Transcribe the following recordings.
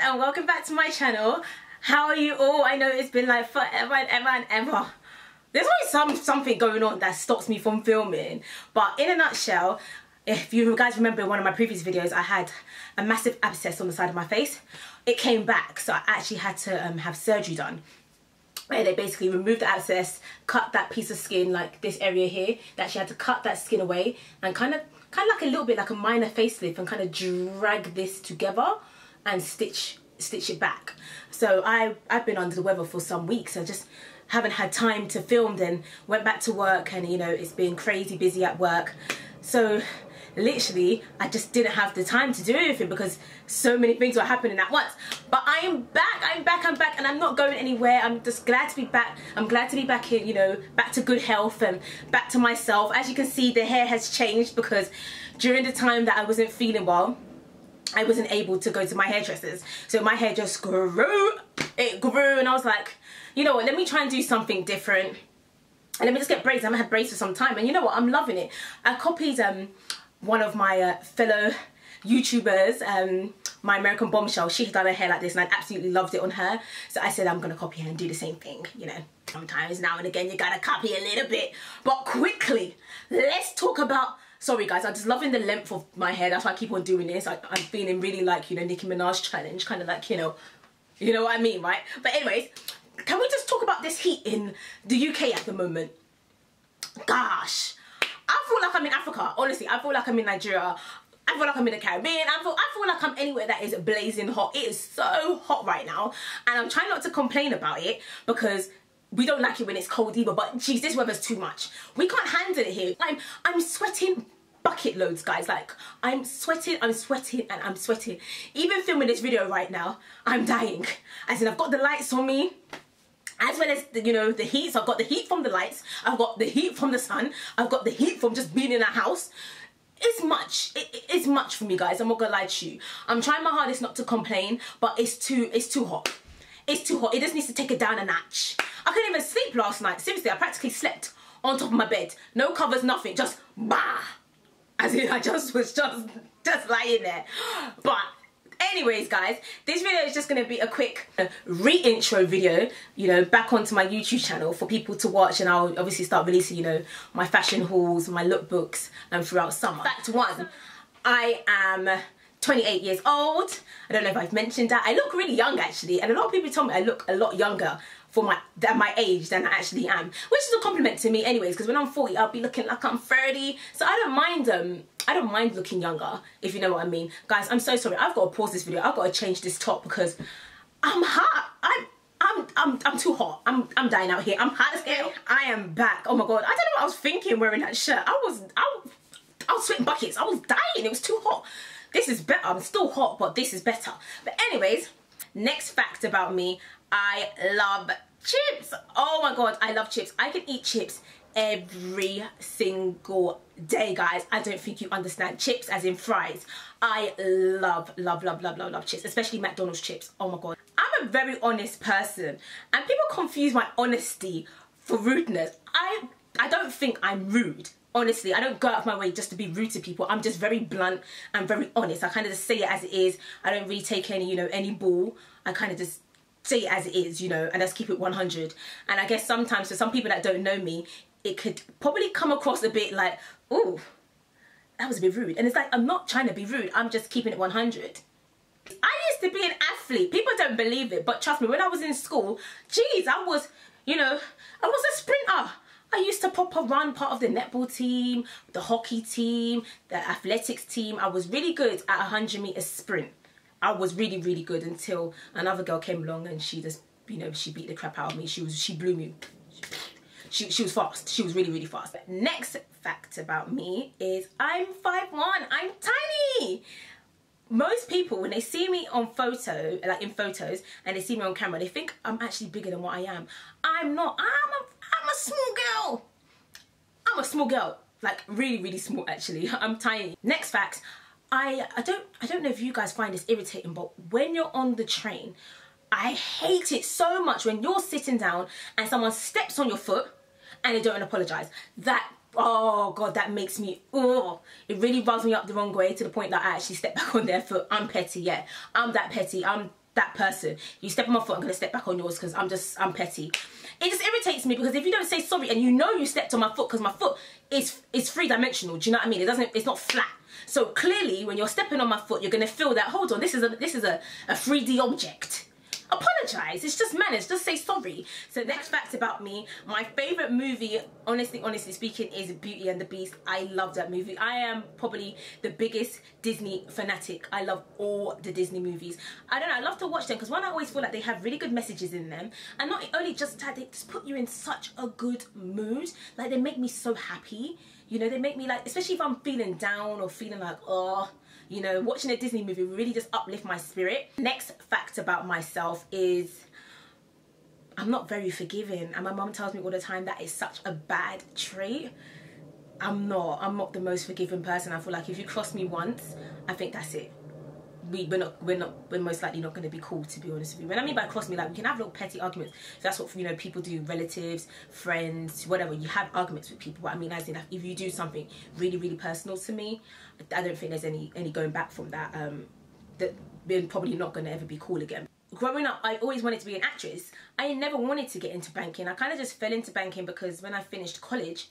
and welcome back to my channel. How are you all? I know it's been like forever and ever and ever. There's always some something going on that stops me from filming. But in a nutshell, if you guys remember one of my previous videos, I had a massive abscess on the side of my face. It came back, so I actually had to um, have surgery done where they basically removed the abscess, cut that piece of skin, like this area here, that she had to cut that skin away and kind of, kind of like a little bit like a minor facelift and kind of drag this together and stitch stitch it back. So I, I've been under the weather for some weeks. I just haven't had time to film then went back to work and you know it's been crazy busy at work. So literally I just didn't have the time to do anything because so many things were happening at once. But I am back, I'm back, I'm back and I'm not going anywhere. I'm just glad to be back. I'm glad to be back here, you know, back to good health and back to myself. As you can see the hair has changed because during the time that I wasn't feeling well I wasn't able to go to my hairdressers. So my hair just grew, it grew and I was like, you know what, let me try and do something different. And let me just get braids. I haven't had braids for some time. And you know what, I'm loving it. I copied um, one of my uh, fellow YouTubers, um, my American Bombshell. She had done her hair like this and I absolutely loved it on her. So I said I'm going to copy her and do the same thing, you know. Sometimes now and again you got to copy a little bit. But quickly, let's talk about sorry guys i'm just loving the length of my hair that's why i keep on doing this I, am feeling really like you know nicki minaj challenge kind of like you know you know what i mean right but anyways can we just talk about this heat in the uk at the moment gosh i feel like i'm in africa honestly i feel like i'm in nigeria I feel like I'm in the Caribbean. I feel, I feel like I'm anywhere that is blazing hot. It is so hot right now. And I'm trying not to complain about it because we don't like it when it's cold either, but geez, this weather's too much. We can't handle it here. I'm, I'm sweating bucket loads, guys. Like, I'm sweating, I'm sweating, and I'm sweating. Even filming this video right now, I'm dying. As in, I've got the lights on me, as well as, the, you know, the heat. So I've got the heat from the lights, I've got the heat from the sun, I've got the heat from just being in a house. It's much. It, it's much for me, guys. I'm not gonna lie to you. I'm trying my hardest not to complain, but it's too, it's too hot. It's too hot. It just needs to take it down a notch. I couldn't even sleep last night. Seriously, I practically slept on top of my bed. No covers, nothing. Just bah. As in, I just was just, just lying there. But anyways guys this video is just going to be a quick uh, re-intro video you know back onto my youtube channel for people to watch and i'll obviously start releasing you know my fashion hauls my lookbooks and um, throughout summer fact one i am 28 years old. I don't know if I've mentioned that. I look really young actually and a lot of people tell me I look a lot younger for my my age than I actually am. Which is a compliment to me anyways because when I'm 40 I'll be looking like I'm 30. So I don't mind um I don't mind looking younger if you know what I mean. Guys I'm so sorry I've got to pause this video. I've got to change this top because I'm hot. I'm I'm, I'm, I'm too hot. I'm, I'm dying out here. I'm hot as hell. I am back. Oh my God. I don't know what I was thinking wearing that shirt. I was, I, I was sweating buckets. I was dying. It was too hot. This is better. I'm still hot, but this is better. But anyways, next fact about me, I love chips. Oh my god, I love chips. I can eat chips every single day guys. I don't think you understand. Chips as in fries. I love love love love love love chips especially mcdonald's chips. Oh my god. I'm a very honest person and people confuse my honesty for rudeness. I i don't think i'm rude. Honestly i don't go out of my way just to be rude to people. I'm just very blunt and very honest. I kind of just say it as it is. I don't really take any you know any ball i kind of just say it as it is you know and let's keep it 100 and i guess sometimes for some people that don't know me it could probably come across a bit like oh that was a bit rude. And it's like i'm not trying to be rude i'm just keeping it 100 i used to be an athlete. People don't believe it but trust me when i was in school geez i was you know i was a sprinter. I used to proper run part of the netball team, the hockey team, the athletics team. I was really good at a 100 meter sprint. I was really, really good until another girl came along and she just, you know, she beat the crap out of me. She was, she blew me. She, she was fast. She was really, really fast. But next fact about me is I'm 5'1". I'm tiny most people when they see me on photo like in photos and they see me on camera they think i'm actually bigger than what i am i'm not i'm a I'm a small girl. I'm a small girl. Like really, really small actually. I'm tiny. Next fact, I, I don't I don't know if you guys find this irritating, but when you're on the train, I hate it so much when you're sitting down and someone steps on your foot and they don't apologize. That oh god that makes me oh it really rubs me up the wrong way to the point that I actually step back on their foot. I'm petty yeah. I'm that petty. I'm that person. You step on my foot, I'm gonna step back on yours because I'm just I'm petty. It just irritates me because if you don't say sorry and you know you stepped on my foot because my foot is is three dimensional. Do you know what I mean? It doesn't. It's not flat. So clearly, when you're stepping on my foot, you're gonna feel that. Hold on, this is a this is a a 3D object apologize. It's just manners. Just say sorry. So next fact about me, my favorite movie, honestly, honestly speaking, is Beauty and the Beast. I love that movie. I am probably the biggest Disney fanatic. I love all the Disney movies. I don't know. I love to watch them because one, I always feel like they have really good messages in them, and not only just that, they just put you in such a good mood. Like they make me so happy. You know, they make me like, especially if I'm feeling down or feeling like, oh you know, watching a Disney movie really just uplift my spirit. Next fact about myself is I'm not very forgiving and my mum tells me all the time that is such a bad trait. I'm not. I'm not the most forgiving person. I feel like if you cross me once, I think that's it we, we're not we're not we're most likely not going to be cool to be honest with you. When i mean by cross me like we can have little petty arguments. So that's what you know people do relatives friends whatever. You have arguments with people. But i mean as in if you do something really really personal to me i don't think there's any any going back from that um that we're probably not going to ever be cool again. Growing up i always wanted to be an actress. I never wanted to get into banking. I kind of just fell into banking because when i finished college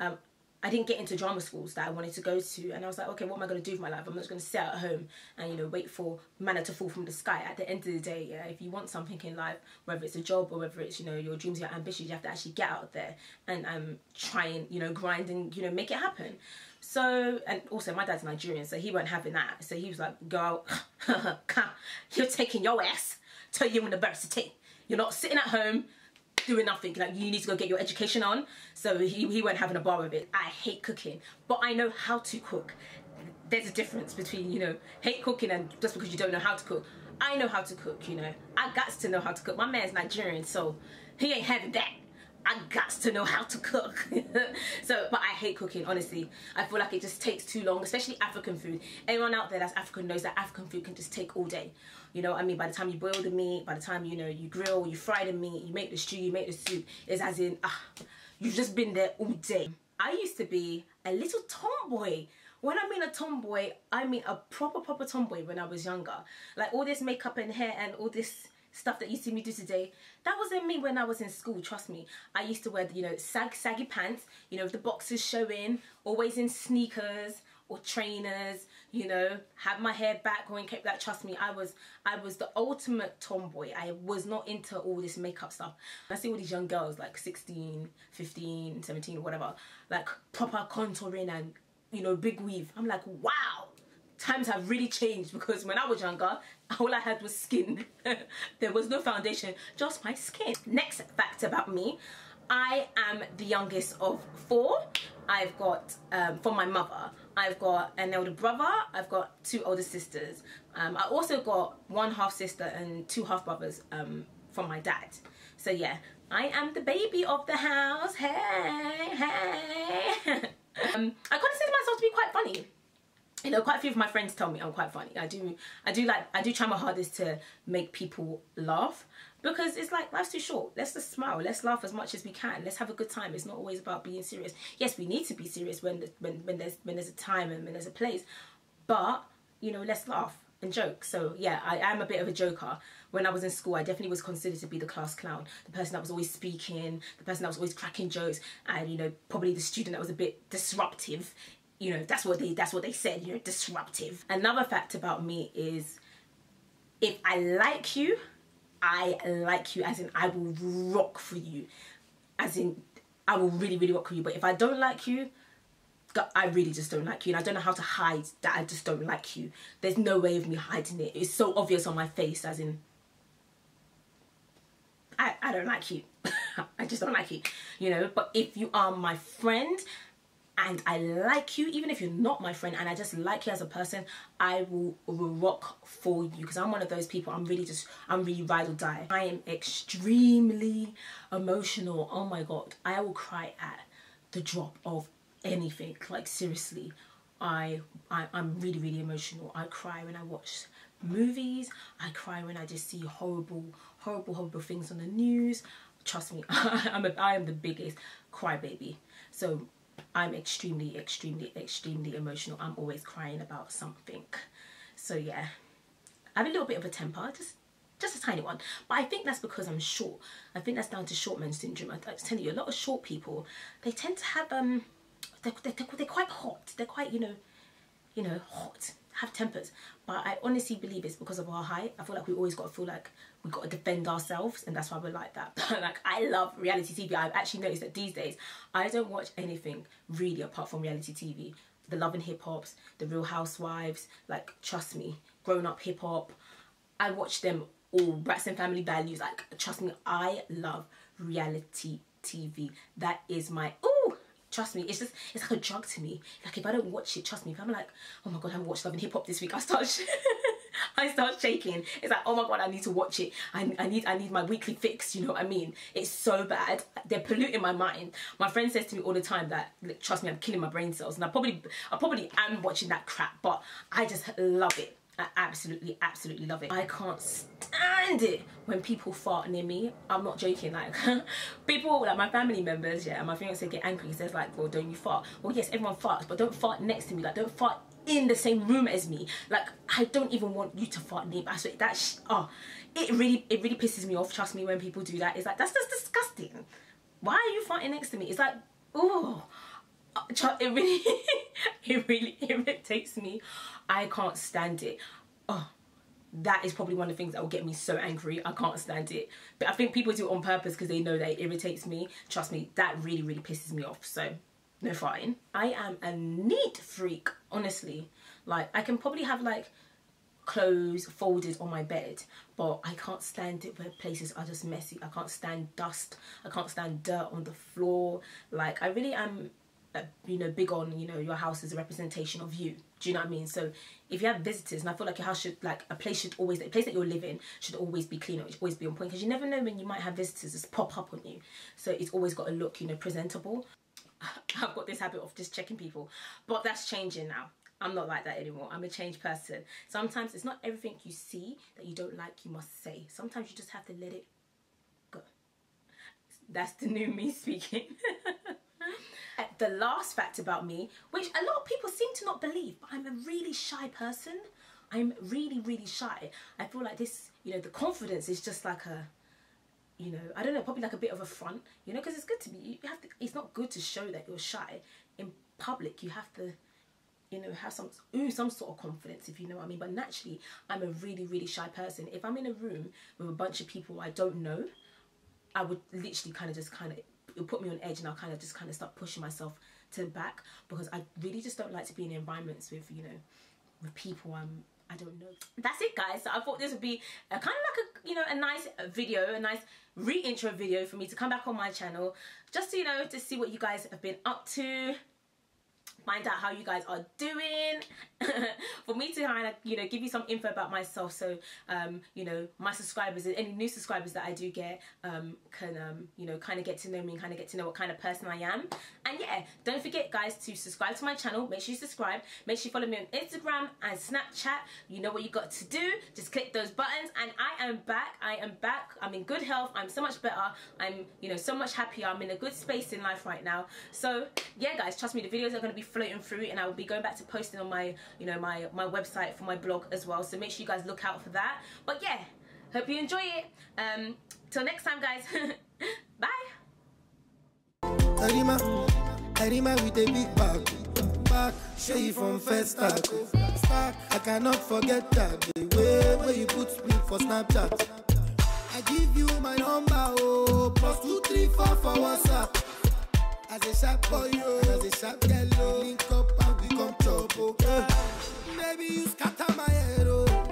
um, I didn't get into drama schools that I wanted to go to and I was like okay what am I going to do with my life? I'm just going to sit at home and you know wait for manna to fall from the sky. At the end of the day yeah if you want something in life whether it's a job or whether it's you know your dreams your ambitions you have to actually get out there and um try and you know grind and you know make it happen. So and also my dad's Nigerian so he weren't having that. So he was like go you're taking your ass to university. You're not sitting at home doing nothing like you need to go get your education on. So he, he went having a bar of it. I hate cooking but I know how to cook. There's a difference between you know hate cooking and just because you don't know how to cook. I know how to cook you know. I got to know how to cook. My man's Nigerian so he ain't having that I got to know how to cook. so, but I hate cooking, honestly. I feel like it just takes too long, especially African food. Anyone out there that's African knows that African food can just take all day. You know I mean? By the time you boil the meat, by the time, you know, you grill, you fry the meat, you make the stew, you make the soup, it's as in, ah, you've just been there all day. I used to be a little tomboy. When I mean a tomboy, I mean a proper, proper tomboy when I was younger. Like all this makeup and hair and all this stuff that you see me do today, that wasn't me when I was in school, trust me. I used to wear, you know, sag, saggy pants, you know, the boxes showing, always in sneakers or trainers, you know, have my hair back, going keep that, trust me, I was, I was the ultimate tomboy. I was not into all this makeup stuff. I see all these young girls, like 16, 15, 17, whatever, like proper contouring and, you know, big weave. I'm like, wow, times have really changed because when I was younger, all I had was skin. there was no foundation, just my skin. Next fact about me, I am the youngest of four. I've got, um, from my mother, I've got an elder brother, I've got two older sisters. Um, I also got one half sister and two half brothers um, from my dad. So yeah, I am the baby of the house, hey, hey. um, I consider myself to be quite funny you know quite a few of my friends tell me I'm quite funny. I do I do like I do try my hardest to make people laugh because it's like life's too short. Let's just smile. Let's laugh as much as we can. Let's have a good time. It's not always about being serious. Yes we need to be serious when when, when there's when there's a time and when there's a place but you know let's laugh and joke. So yeah I am a bit of a joker. When I was in school I definitely was considered to be the class clown the person that was always speaking the person that was always cracking jokes and you know probably the student that was a bit disruptive you know that's what they that's what they said you're disruptive another fact about me is if i like you i like you as in i will rock for you as in i will really really rock for you but if i don't like you I really just don't like you and I don't know how to hide that I just don't like you. There's no way of me hiding it. It's so obvious on my face as in I, I don't like you. I just don't like you. You know, but if you are my friend and I like you, even if you're not my friend and I just like you as a person, I will, rock for you because I'm one of those people, I'm really just, I'm really ride or die. I am extremely emotional. Oh my God, I will cry at the drop of anything. Like seriously, I, I I'm really, really emotional. I cry when I watch movies. I cry when I just see horrible, horrible, horrible things on the news. Trust me, I'm a, I am the biggest crybaby. So I'm extremely, extremely, extremely emotional. I'm always crying about something. So yeah, I have a little bit of a temper, just just a tiny one. But I think that's because I'm short. I think that's down to short man syndrome. I, I tell you, a lot of short people, they tend to have um, they're, they're, they're quite hot. They're quite you know, you know, hot have tempers but I honestly believe it's because of our height. I feel like we always got to feel like we got to defend ourselves and that's why we're like that. Like I love reality TV I've actually noticed that these days I don't watch anything really apart from reality TV the Love and Hip Hops the Real Housewives like trust me Growing Up Hip Hop. I watch them all. Braxton Family Values like trust me I love reality TV that is my ooh Trust me, it's just, it's like a drug to me. Like if I don't watch it, trust me, if I'm like, oh my God, I haven't watched Love and Hip Hop this week, I start, I start shaking. It's like, oh my God, I need to watch it. I, I need, I need my weekly fix, you know what I mean? It's so bad. They're polluting my mind. My friend says to me all the time that, trust me, I'm killing my brain cells. And I probably, I probably am watching that crap, but I just love it. I absolutely, absolutely love it. I can't stand it when people fart near me. I'm not joking. Like people, like my family members, yeah, my fiance get angry. He says like, well, don't you fart? Well, yes, everyone farts, but don't fart next to me. Like, don't fart in the same room as me. Like, I don't even want you to fart near me. I swear, that, oh, it really, it really pisses me off. Trust me, when people do that, it's like, that's just disgusting. Why are you farting next to me? It's like, oh Uh, it really it really irritates me. I can't stand it. Oh that is probably one of the things that will get me so angry. I can't stand it. But i think people do it on purpose because they know that it irritates me. Trust me that really really pisses me off. So no fine i am a neat freak honestly. Like i can probably have like clothes folded on my bed but I can't stand it where places are just messy. I can't stand dust. I can't stand dirt on the floor. Like I really am you know big on you know your house is a representation of you do you know what I mean so if you have visitors and I feel like your house should like a place should always a place that you're living should always be clean it should always be on point because you never know when you might have visitors just pop up on you so it's always got to look you know presentable I've got this habit of just checking people but that's changing now I'm not like that anymore. I'm a changed person. Sometimes it's not everything you see that you don't like you must say. Sometimes you just have to let it go. That's the new me speaking. The last fact about me, which a lot of people seem to not believe, but I'm a really shy person. I'm really, really shy. I feel like this, you know, the confidence is just like a, you know, I don't know, probably like a bit of a front, you know, because it's good to be, you have to, it's not good to show that you're shy. In public, you have to, you know, have some, ooh, some sort of confidence, if you know what I mean. But naturally, I'm a really, really shy person. If I'm in a room with a bunch of people I don't know, I would literally kind of just kind of it'll put me on edge and I'll kind of just kind of start pushing myself to the back because I really just don't like to be in environments with you know with people I'm I don't know. That's it guys. So I thought this would be a, kind of like a, you know, a nice video, a nice re-intro video for me to come back on my channel. Just, you know, to see what you guys have been up to find out how you guys are doing. For me to kind of you know give you some info about myself so um you know my subscribers any new subscribers that I do get um can um you know kind of get to know me and kind of get to know what kind of person I am. And yeah don't forget guys to subscribe to my channel. Make sure you subscribe. Make sure you follow me on Instagram and Snapchat. You know what you got to do. Just click those buttons. And I am back. I am back. I'm in good health. I'm so much better. I'm you know so much happier. I'm in a good space in life right now. So yeah guys trust me the videos are going to be floating through and I will be going back to posting on my you know my my website for my blog as well. So make sure you guys look out for that. But yeah hope you enjoy it. Um till next time guys. Bye. Arima, Arima with a big back, show you from first start. I cannot forget that. The way where you put me for Snapchat. I give you my number, oh, plus two, three, four for WhatsApp. As a sharp boy, yo, as a sharp girl, link up and we come trouble. Yeah. Oh. Baby, you scatter my arrow.